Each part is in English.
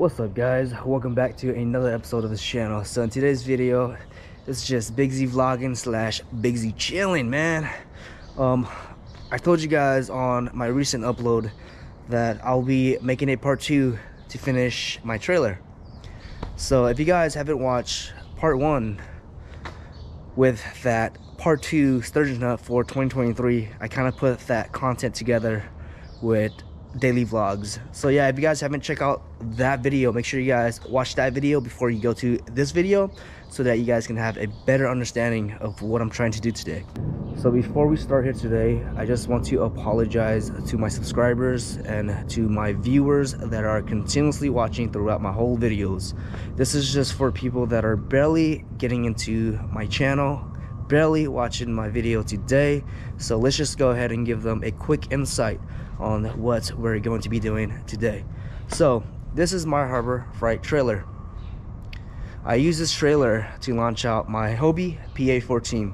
What's up guys? Welcome back to another episode of this channel. So in today's video, it's just Big Z vlogging slash Big Z chilling, man. Um, I told you guys on my recent upload that I'll be making a part two to finish my trailer. So if you guys haven't watched part one with that part two sturgeon hunt for 2023, I kind of put that content together with daily vlogs. So yeah if you guys haven't checked out that video make sure you guys watch that video before you go to this video so that you guys can have a better understanding of what i'm trying to do today. So before we start here today i just want to apologize to my subscribers and to my viewers that are continuously watching throughout my whole videos. This is just for people that are barely getting into my channel barely watching my video today so let's just go ahead and give them a quick insight on what we're going to be doing today. So this is my Harbor Freight trailer. I use this trailer to launch out my Hobie PA14.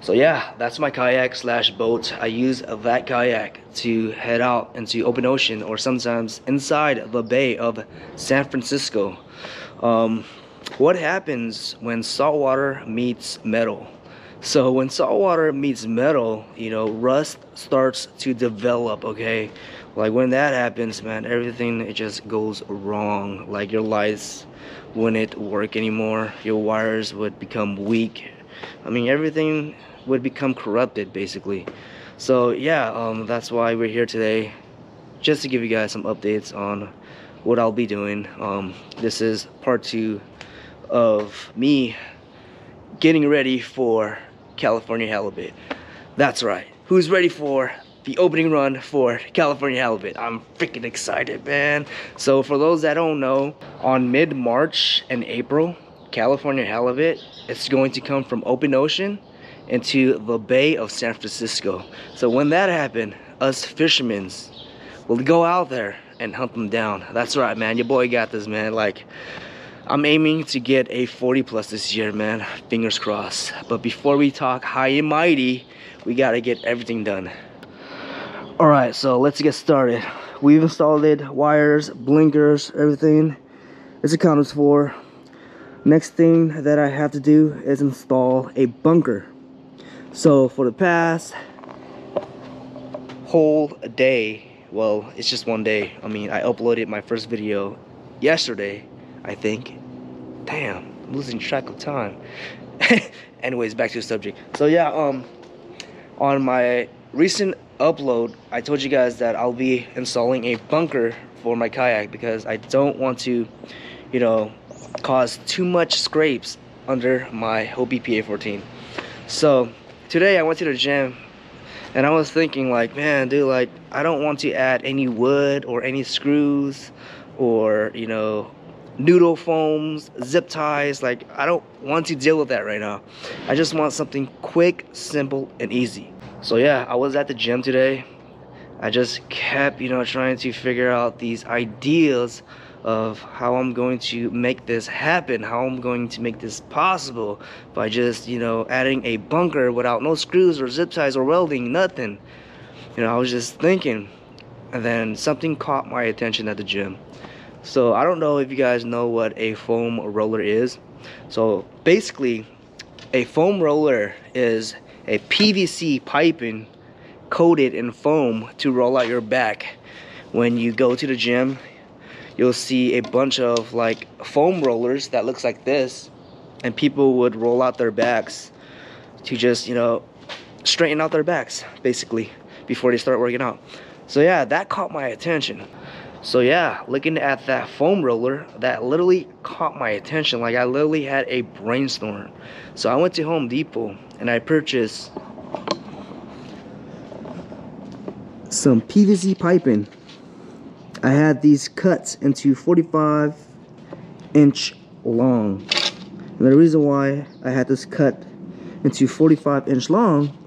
So yeah, that's my kayak slash boat. I use that kayak to head out into open ocean or sometimes inside the bay of San Francisco. Um, what happens when saltwater meets metal? So when salt water meets metal, you know, rust starts to develop, okay? Like when that happens, man, everything it just goes wrong. Like your lights wouldn't work anymore. Your wires would become weak. I mean, everything would become corrupted basically. So yeah, um, that's why we're here today. Just to give you guys some updates on what I'll be doing. Um, this is part two of me getting ready for California halibut. That's right. Who's ready for the opening run for California halibut? I'm freaking excited, man. So for those that don't know, on mid-March and April, California halibut, it's going to come from open ocean into the Bay of San Francisco. So when that happens, us fishermen will go out there and hunt them down. That's right, man. Your boy got this, man. Like, I'm aiming to get a 40 plus this year, man. Fingers crossed. But before we talk high and mighty, we gotta get everything done. Alright, so let's get started. We've installed it, wires, blinkers, everything is accounted for. Next thing that I have to do is install a bunker. So for the past whole day, well, it's just one day. I mean, I uploaded my first video yesterday I think. Damn, I'm losing track of time. Anyways, back to the subject. So yeah, um, on my recent upload, I told you guys that I'll be installing a bunker for my kayak because I don't want to, you know, cause too much scrapes under my Hobie PA14. So today I went to the gym and I was thinking like, man, dude, like I don't want to add any wood or any screws or, you know, noodle foams, zip ties. Like, I don't want to deal with that right now. I just want something quick, simple, and easy. So yeah, I was at the gym today. I just kept, you know, trying to figure out these ideas of how I'm going to make this happen, how I'm going to make this possible by just, you know, adding a bunker without no screws or zip ties or welding, nothing. You know, I was just thinking. And then something caught my attention at the gym. So I don't know if you guys know what a foam roller is. So basically, a foam roller is a PVC piping coated in foam to roll out your back. When you go to the gym, you'll see a bunch of like foam rollers that looks like this and people would roll out their backs to just, you know, straighten out their backs basically before they start working out. So yeah, that caught my attention. So yeah, looking at that foam roller, that literally caught my attention. Like I literally had a brainstorm. So I went to Home Depot and I purchased some PVC piping. I had these cuts into 45 inch long. And the reason why I had this cut into 45 inch long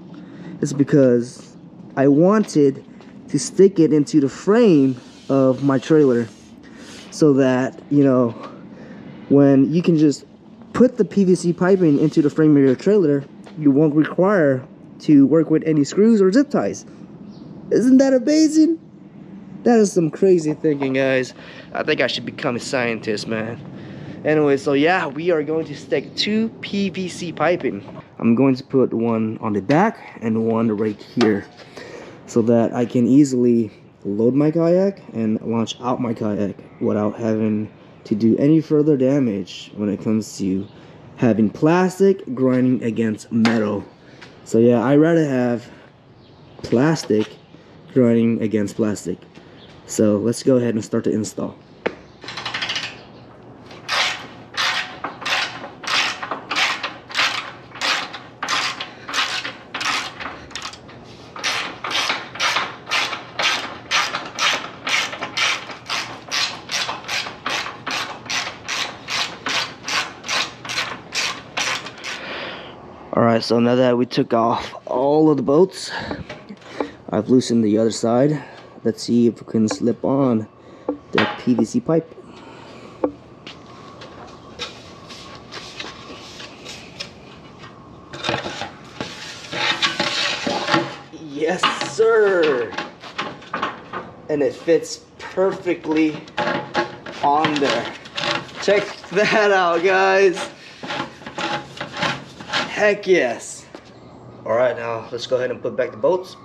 is because I wanted to stick it into the frame of my trailer so that you know when you can just put the PVC piping into the frame of your trailer you won't require to work with any screws or zip ties isn't that amazing That is some crazy thinking, guys. I think I should become a scientist, man. Anyway, so yeah, we are going to stick two PVC piping. I'm going to put one on the back and one right here so that I can easily load my kayak and launch out my kayak without having to do any further damage when it comes to having plastic grinding against metal. So yeah, i rather have plastic grinding against plastic. So let's go ahead and start the install. Alright, so now that we took off all of the bolts, I've loosened the other side. Let's see if we can slip on that PVC pipe. Yes, sir! And it fits perfectly on there. Check that out, guys. Heck yes. All right, now let's go ahead and put back the bolts.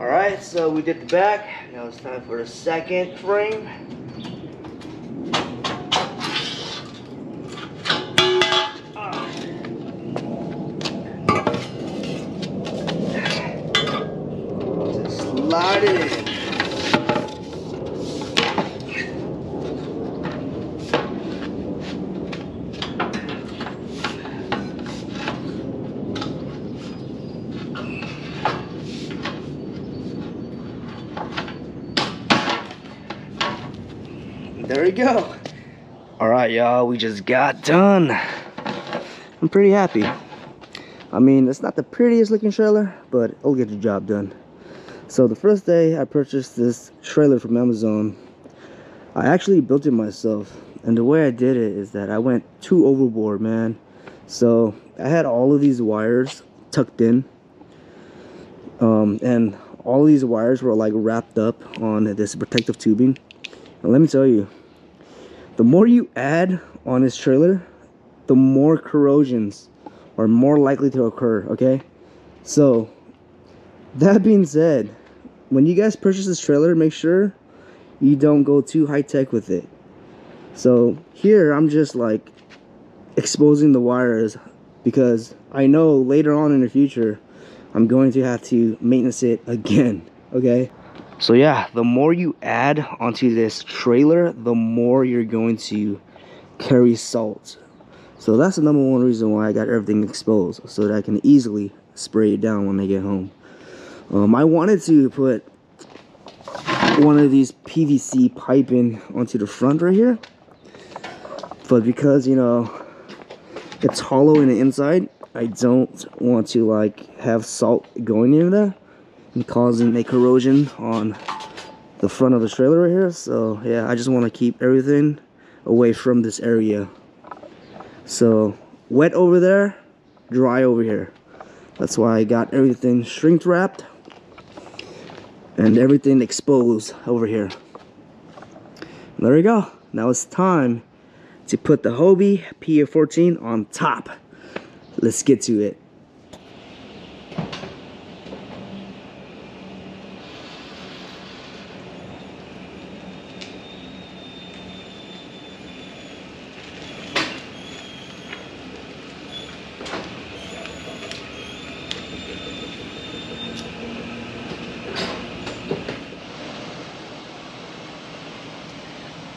All right, so we did the back. Now it's time for the second frame. slide it in. There go. All right, y'all, we just got done. I'm pretty happy. I mean, it's not the prettiest looking trailer, but it'll get the job done. So the first day I purchased this trailer from Amazon, I actually built it myself. And the way I did it is that I went too overboard, man. So I had all of these wires tucked in. Um, and all these wires were like wrapped up on this protective tubing. And let me tell you, the more you add on this trailer, the more corrosions are more likely to occur, okay? So, that being said, when you guys purchase this trailer, make sure you don't go too high tech with it. So here I'm just like exposing the wires because I know later on in the future I'm going to have to maintenance it again, okay? So yeah, the more you add onto this trailer, the more you're going to carry salt. So that's the number one reason why I got everything exposed so that I can easily spray it down when I get home. Um, I wanted to put one of these PVC piping onto the front right here. But because, you know, it's hollow in the inside, I don't want to like have salt going in there and causing a corrosion on the front of the trailer right here. So yeah, I just want to keep everything away from this area. So wet over there, dry over here. That's why I got everything shrink wrapped and everything exposed over here. There we go. Now it's time to put the Hobie PA14 on top. Let's get to it.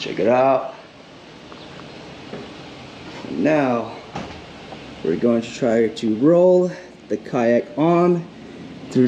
Check it out. Now, we're going to try to roll the kayak on to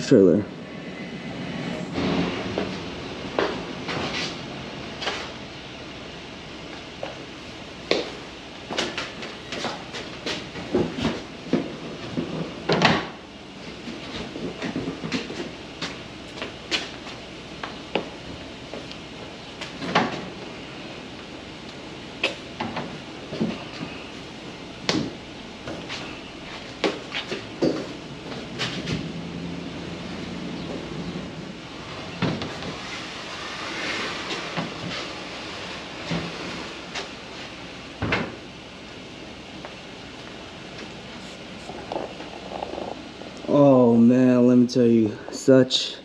the let me tell you, such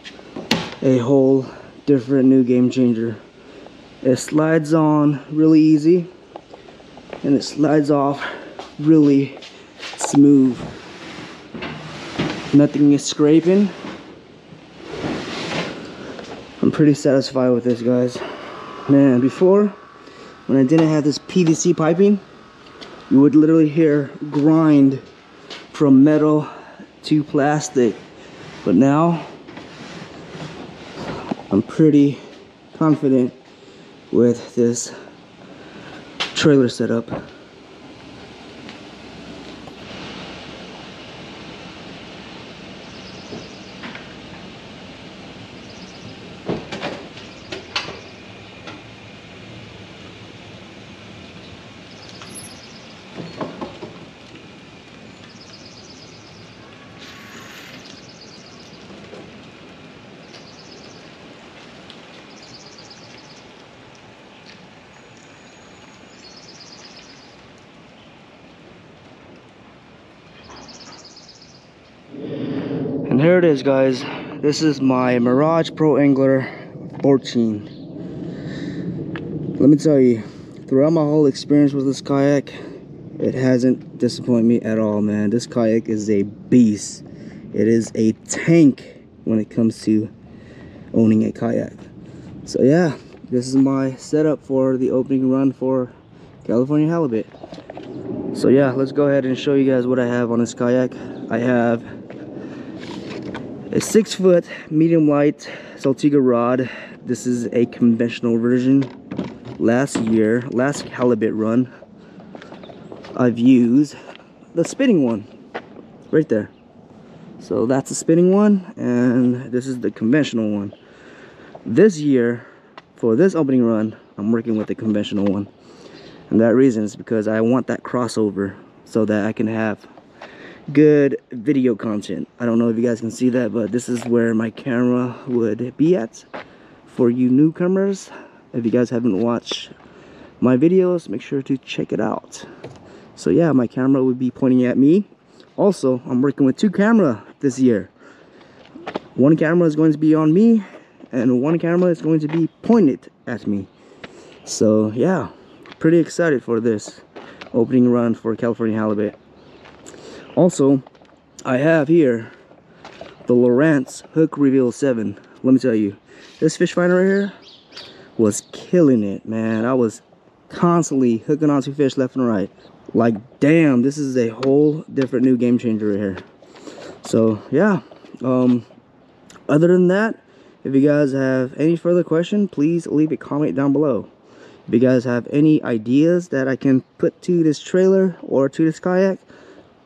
a whole different new game changer. It slides on really easy and it slides off really smooth. Nothing is scraping. I'm pretty satisfied with this guys. Man, before when I didn't have this PVC piping, you would literally hear grind from metal to plastic. But now, I'm pretty confident with this trailer setup. Here it is guys. This is my Mirage Pro Angler 14. Let me tell you, throughout my whole experience with this kayak, it hasn't disappointed me at all, man. This kayak is a beast. It is a tank when it comes to owning a kayak. So yeah, this is my setup for the opening run for California Halibut. So yeah, let's go ahead and show you guys what I have on this kayak. I have a six foot medium light Saltiga rod. This is a conventional version. Last year, last halibut run, I've used the spinning one right there. So that's the spinning one and this is the conventional one. This year, for this opening run, I'm working with the conventional one. And that reason is because I want that crossover so that I can have good video content. I don't know if you guys can see that, but this is where my camera would be at for you newcomers. If you guys haven't watched my videos, make sure to check it out. So yeah, my camera would be pointing at me. Also, I'm working with two camera this year. One camera is going to be on me and one camera is going to be pointed at me. So yeah, pretty excited for this opening run for California Halibut. Also, I have here the Lowrance Hook Reveal 7. Let me tell you, this fish finder right here was killing it, man. I was constantly hooking onto fish left and right. Like, damn, this is a whole different new game changer right here. So, yeah. Um, other than that, if you guys have any further question, please leave a comment down below. If you guys have any ideas that I can put to this trailer or to this kayak,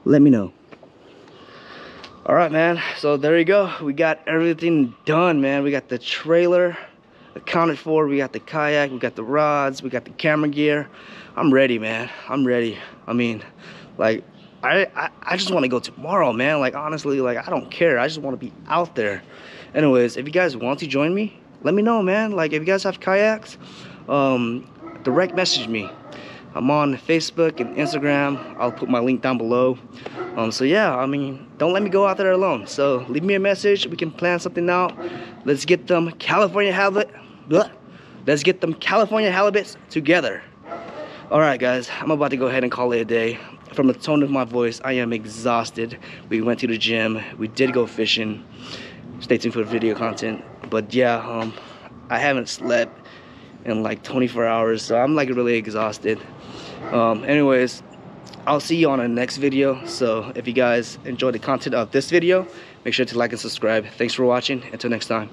let me know. All right man. So there you go. We got everything done man. We got the trailer accounted for. We got the kayak. We got the rods. We got the camera gear. I'm ready man. I'm ready. I mean like i i, I just want to go tomorrow man. Like honestly like i don't care. I just want to be out there. Anyways if you guys want to join me let me know man. Like if you guys have kayaks um direct message me I'm on Facebook and Instagram. I'll put my link down below. Um, so yeah, I mean, don't let me go out there alone. So leave me a message. We can plan something out. Let's get them California halibut. Blah. Let's get them California halibuts together. All right, guys, I'm about to go ahead and call it a day. From the tone of my voice, I am exhausted. We went to the gym. We did go fishing. Stay tuned for the video content. But yeah, um, I haven't slept in like 24 hours so i'm like really exhausted um, anyways i'll see you on the next video. So if you guys enjoyed the content of this video make sure to like and subscribe. Thanks for watching. Until next time